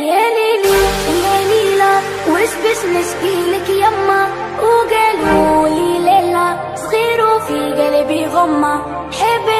يا ليلي يا ليلى وش باش نشكيلك يما وقالوا لي ليلى صغير وفي قلبي غمة. حبي